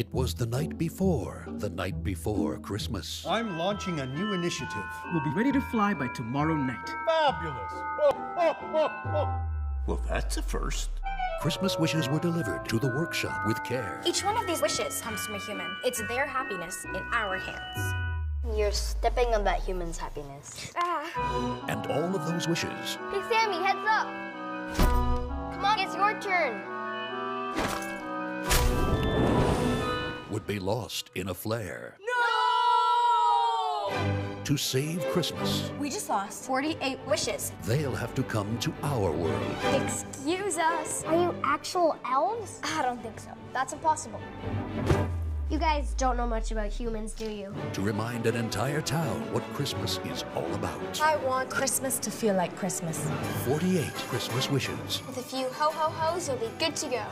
It was the night before, the night before Christmas. I'm launching a new initiative. We'll be ready to fly by tomorrow night. Fabulous! Well, that's a first. Christmas wishes were delivered to the workshop with care. Each one of these wishes comes from a human. It's their happiness in our hands. You're stepping on that human's happiness. Ah. And all of those wishes Big Sammy, heads up! Come on, it's your turn. Be lost in a flare. No! To save Christmas, We just lost 48 wishes. they'll have to come to our world. Excuse us. Are you actual elves? I don't think so. That's impossible. You guys don't know much about humans, do you? to remind an entire town what Christmas is all about. I want Christmas to feel like Christmas. 48 Christmas wishes. With a few ho ho ho's, you'll be good to go.